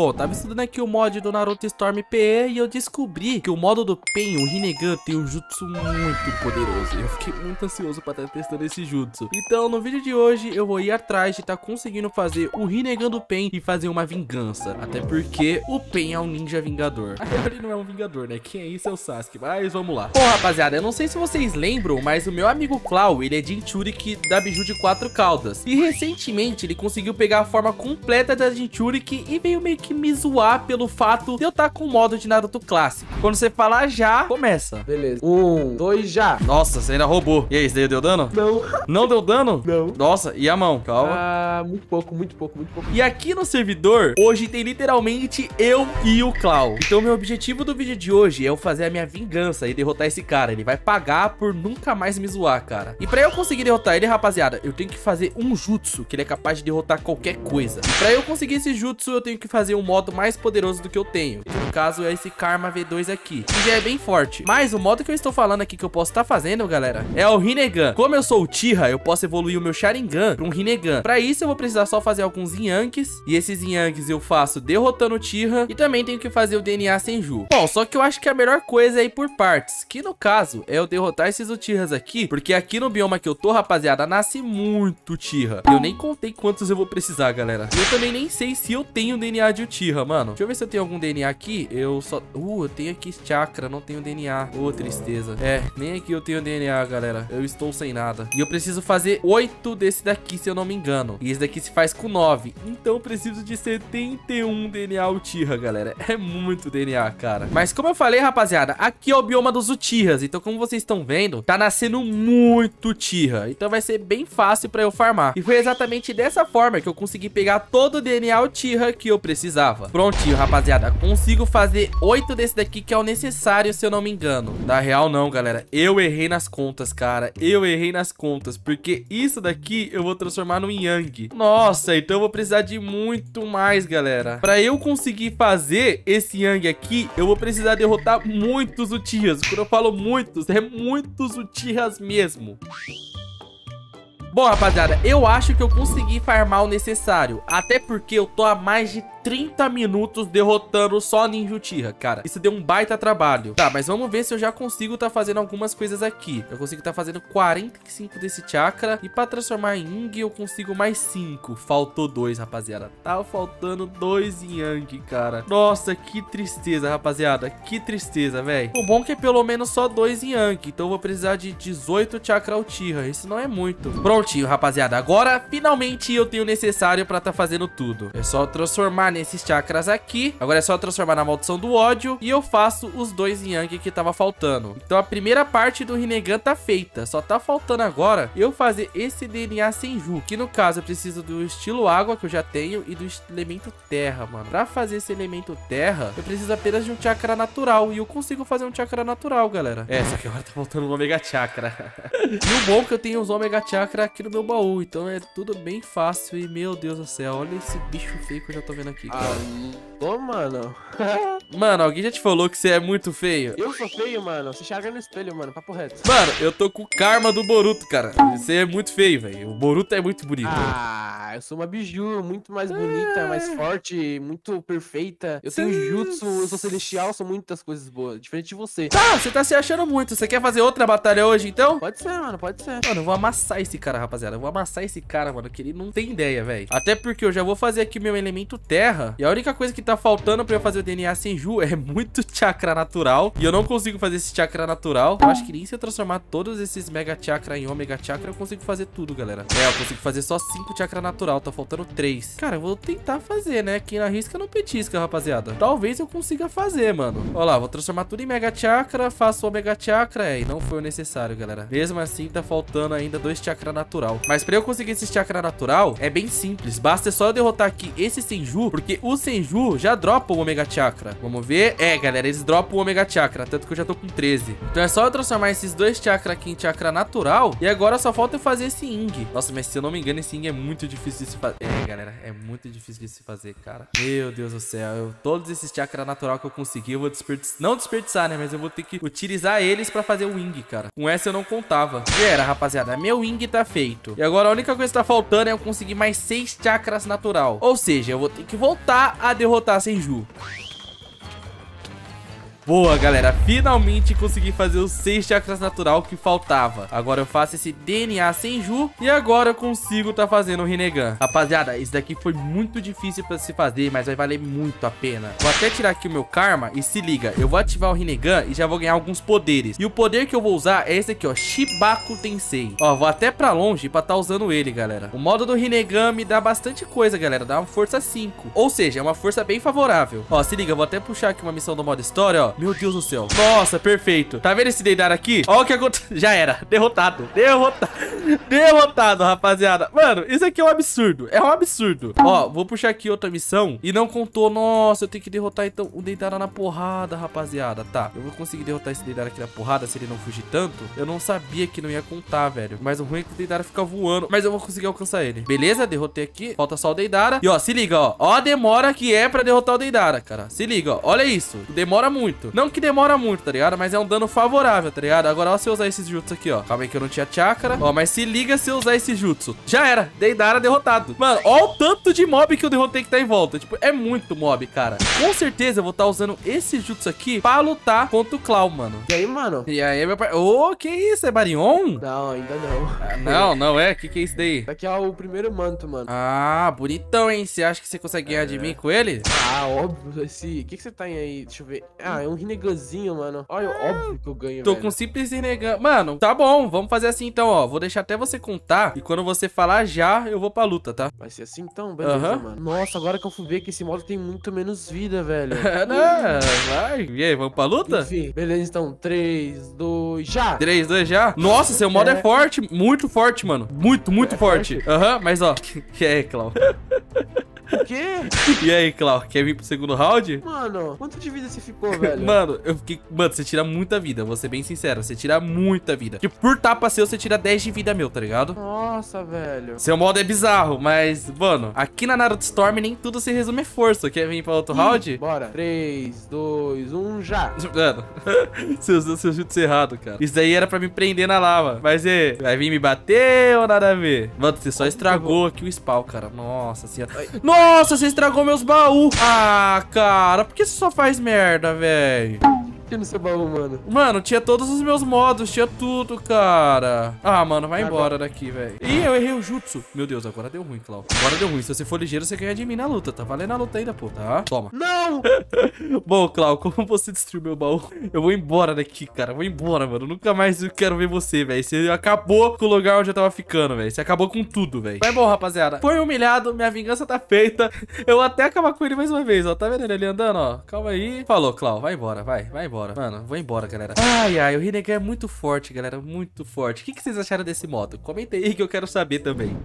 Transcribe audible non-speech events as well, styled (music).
Bom, tava estudando aqui o mod do Naruto Storm PE e eu descobri que o modo do Pen, o Rinnegan, tem um jutsu muito poderoso. Eu fiquei muito ansioso pra estar testando esse jutsu. Então, no vídeo de hoje, eu vou ir atrás de estar tá conseguindo fazer o Rinnegan do Pen e fazer uma vingança. Até porque o Pen é um ninja vingador. (laughs) Ele não é um vingador, né? Quem é isso é o Sasuke. Mas vamos lá. Bom, rapaziada, eu não sei se vocês lembram, mas o meu amigo Clau, ele é Jinchuriki da Biju de quatro caudas. E recentemente, ele conseguiu pegar a forma completa da Jinchuriki e veio meio que me zoar pelo fato de eu estar tá com o modo de Naruto clássico. Quando você falar já, começa. Beleza. Um, dois, já. Nossa, você ainda roubou. E aí, esse daí deu dano? Não. Não deu dano? Não. Nossa, e a mão? Calma. Ah, muito pouco, muito pouco, muito pouco. E aqui no servidor, hoje tem literalmente eu e o Clau. Então, meu objetivo do vídeo de hoje é eu fazer a minha vingança e derrotar esse cara. Ele vai pagar por nunca mais me zoar, cara. E pra eu conseguir derrotar ele, rapaziada, eu tenho que fazer um jutsu, que ele é capaz de derrotar qualquer coisa. E pra eu conseguir esse jutsu, eu tenho que fazer um modo mais poderoso do que eu tenho. Caso, é esse Karma V2 aqui, que já é bem forte. Mas o modo que eu estou falando aqui que eu posso estar tá fazendo, galera, é o Rinnegan. Como eu sou o Tira, eu posso evoluir o meu Sharingan para um Rinnegan. Pra isso, eu vou precisar só fazer alguns Yankees. E esses Yankees eu faço derrotando o Tira. E também tenho que fazer o DNA Senju. Bom, só que eu acho que a melhor coisa é ir por partes. Que no caso, é eu derrotar esses Uchihas aqui. Porque aqui no bioma que eu tô, rapaziada, nasce muito Uchiha. Eu nem contei quantos eu vou precisar, galera. Eu também nem sei se eu tenho DNA de Uchiha, mano. Deixa eu ver se eu tenho algum DNA aqui. Eu só... Uh, eu tenho aqui chakra, não tenho DNA. Ô, oh, tristeza. É, nem aqui eu tenho DNA, galera. Eu estou sem nada. E eu preciso fazer oito desse daqui, se eu não me engano. E esse daqui se faz com nove. Então eu preciso de 71 DNA Uchiha, galera. É muito DNA, cara. Mas como eu falei, rapaziada, aqui é o bioma dos Uchihas. Então, como vocês estão vendo, tá nascendo muito Uchiha. Então vai ser bem fácil pra eu farmar. E foi exatamente dessa forma que eu consegui pegar todo o DNA Uchiha que eu precisava. Prontinho, rapaziada. Consigo fazer oito desse daqui que é o necessário, se eu não me engano. Na real, não, galera. Eu errei nas contas, cara. Eu errei nas contas. Porque isso daqui eu vou transformar no Yang. Nossa, então eu vou precisar de muito mais, galera. Pra eu conseguir fazer esse Yang aqui, eu vou precisar derrotar muitos Uchihas. Quando eu falo muitos, é muitos Uchihas mesmo. Bom, rapaziada, eu acho que eu consegui farmar o necessário. Até porque eu tô há mais de 30 minutos derrotando só Ninja Uchiha, cara. Isso deu um baita trabalho. Tá, mas vamos ver se eu já consigo tá fazendo algumas coisas aqui. Eu consigo tá fazendo 45 desse chakra. E pra transformar em Ying, eu consigo mais 5. Faltou 2, rapaziada. Tá faltando 2 em Yang, cara. Nossa, que tristeza, rapaziada. Que tristeza, velho. O bom é que é pelo menos só 2 em Yang. Então eu vou precisar de 18 chakra Uchiha. Isso não é muito. Prontinho, rapaziada. Agora, finalmente, eu tenho o necessário pra tá fazendo tudo. É só transformar nesses chakras aqui. Agora é só transformar na maldição do ódio. E eu faço os dois Yang que tava faltando. Então a primeira parte do Rinnegan tá feita. Só tá faltando agora eu fazer esse DNA Senju. Que no caso eu preciso do estilo água que eu já tenho e do elemento terra, mano. Pra fazer esse elemento terra, eu preciso apenas de um chakra natural. E eu consigo fazer um chakra natural, galera. É, só que agora tá faltando um Omega Chakra. (laughs) e o bom é que eu tenho os Omega Chakra aqui no meu baú. Então é tudo bem fácil. E meu Deus do céu, olha esse bicho feio que eu já tô vendo aqui aqui, cara. Alô, mano. (laughs) mano, alguém já te falou que você é muito feio? Eu sou feio, mano. Você enxerga no espelho, mano. Papo reto. Mano, eu tô com o karma do Boruto, cara. Você é muito feio, velho. O Boruto é muito bonito. Ah, eu sou uma biju, muito mais bonita, mais é. forte, muito perfeita. Eu tenho jutsu, eu sou celestial, sou muitas coisas boas. Diferente de você. Tá, você tá se achando muito. Você quer fazer outra batalha hoje, então? Pode ser, mano, pode ser. Mano, eu vou amassar esse cara, rapaziada. Eu vou amassar esse cara, mano, que ele não tem ideia, velho. Até porque eu já vou fazer aqui meu elemento terra terra. E a única coisa que tá faltando pra eu fazer o DNA Senju é muito (laughs) chakra natural. E eu não consigo fazer esse chakra natural. Eu acho que nem se eu transformar todos esses mega chakra em omega chakra, eu consigo fazer tudo, galera. É, eu consigo fazer só 5 chakra natural. Tá faltando 3. Cara, eu vou tentar fazer, né? Quem arrisca não petisca, rapaziada. Talvez eu consiga fazer, mano. Olha lá, vou transformar tudo em mega chakra. Faço omega chakra. É, e não foi o necessário, galera. Mesmo assim, tá faltando ainda dois chakra natural. Mas pra eu conseguir esse chakra natural, é bem simples. Basta só eu derrotar aqui esse Senju, porque o Senju já dropa o Omega Chakra. Vamos ver. É, galera, eles dropam o Omega Chakra, tanto que eu já tô com 13. Então é só eu transformar esses dois chakra aqui em chakra natural, e agora só falta eu fazer esse Ing. Nossa, mas se eu não me engano, esse Ing é muito difícil de se fazer. É, galera, é muito difícil de se fazer, cara. Meu Deus do céu, eu, todos esses chakra natural que eu consegui, eu vou desperdiçar, não desperdiçar, né, mas eu vou ter que utilizar eles pra fazer o Wing, cara. Com essa eu não contava. E era, rapaziada, meu Wing tá feito. E agora a única coisa que tá faltando é eu conseguir mais seis chakras natural. Ou seja, eu vou ter que voltar a derrotar Senju. Boa, galera. Finalmente consegui fazer os seis chakras natural que faltava. Agora eu faço esse DNA Senju e agora eu consigo tá fazendo o Rinnegan. Rapaziada, isso daqui foi muito difícil pra se fazer, mas vai valer muito a pena. Vou até tirar aqui o meu Karma e se liga. Eu vou ativar o Rinnegan e já vou ganhar alguns poderes. E o poder que eu vou usar é esse aqui, ó. Shibaku Tensei. Ó, vou até pra longe pra tá usando ele, galera. O modo do Rinnegan me dá bastante coisa, galera. Dá uma força 5. Ou seja, é uma força bem favorável. Ó, se liga. Vou até puxar aqui uma missão do modo história, ó. Meu Deus do céu. Nossa, perfeito. Tá vendo esse Deidara aqui? Olha o que aconteceu. (laughs) Já era. Derrotado. Derrotado. (laughs) Derrotado, rapaziada. Mano, isso aqui é um absurdo. É um absurdo. Ó, vou puxar aqui outra missão. E não contou. Nossa, eu tenho que derrotar então o Deidara na porrada, rapaziada. Tá, eu vou conseguir derrotar esse Deidara aqui na porrada se ele não fugir tanto. Eu não sabia que não ia contar, velho. Mas o ruim é que o Deidara fica voando. Mas eu vou conseguir alcançar ele. Beleza, derrotei aqui. Falta só o Deidara. E ó, se liga, ó. Ó a demora que é pra derrotar o Deidara, cara. Se liga, ó. Olha isso. Demora muito. Não que demora muito, tá ligado? Mas é um dano favorável, tá ligado? Agora, ó, se eu usar esses jutsu aqui, ó. Calma aí que eu não tinha chakra. Ó, mas se liga se eu usar esse jutsu. Já era. Deidara derrotado. Mano, ó o tanto de mob que eu derrotei que tá em volta. Tipo, é muito mob, cara. Com certeza eu vou estar tá usando esse jutsu aqui pra lutar contra o Clau, mano. E aí, mano? E aí, meu pai... Ô, oh, que isso? É Barion? Não, ainda não. Ah, não, não é? Que que é isso daí? Daqui é o primeiro manto, mano. Ah, bonitão, hein? Você acha que você consegue ganhar é. de mim com ele? Ah, óbvio. Esse... O que que você tá aí? Deixa eu ver. Ah, é um Rinneganzinho, mano. Olha, óbvio que eu ganho, Tô velho. com simples Rinnegan. Mano, tá bom. Vamos fazer assim então, ó. Vou deixar até você contar. E quando você falar já, eu vou pra luta, tá? Vai ser assim então? Beleza, mano. Nossa, agora que eu fui ver que esse modo tem muito menos vida, velho. (laughs) Não, vai. E aí, vamos pra luta? Enfim, beleza então. 3, 2, já! 3, 2, já? Nossa, seu modo é, é forte. Muito forte, mano. Muito, muito é forte. Aham, uhum, mas ó. (laughs) Que é, Clau? (laughs) O quê? E aí, Clau, quer vir pro segundo round? Mano, quanto de vida você ficou, velho? Mano, eu fiquei... Mano, você tira muita vida, vou ser bem sincero. Você tira muita vida. Que por tapa seu, você tira 10 de vida meu, tá ligado? Nossa, velho. Seu modo é bizarro, mas, mano, aqui na Naruto Storm nem tudo se resume a força. Quer vir pra outro Ih, round? Bora. 3, 2, 1, já. (laughs) Mano, (laughs) você usou seu jutsu errado, cara. Isso daí era pra me prender na lava. Mas e, vai vir me bater ou nada a ver? Mano, você só estragou aqui o spawn, cara. Nossa senhora. Nossa! Nossa, você estragou meus baús. Ah, cara, por que você só faz merda, velho? No seu baú, mano? Mano, tinha todos os meus modos, tinha tudo, cara. Ah, mano, vai embora daqui, velho. Ih, eu errei o jutsu. Meu Deus, agora deu ruim, Clau. Agora deu ruim. Se você for ligeiro, você ganha de mim na luta. Tá valendo a luta ainda, pô, tá? Toma. Não! (laughs) Bom, Clau, como você destruiu meu baú, eu vou embora daqui, cara. Vou embora, mano. Nunca mais eu quero ver você, velho. Você acabou com o lugar onde eu tava ficando, velho. Você acabou com tudo, velho. Mas bom, rapaziada. Foi humilhado, minha vingança tá feita. Eu vou até acabar com ele mais uma vez, ó. Tá vendo ele andando, ó? Calma aí. Falou, Clau. Vai embora, vai. Vai embora. Mano, vou embora, galera. Ai, ai, o Rinnegan é muito forte, galera. Muito forte. O que, que vocês acharam desse modo? Comenta aí que eu quero saber também.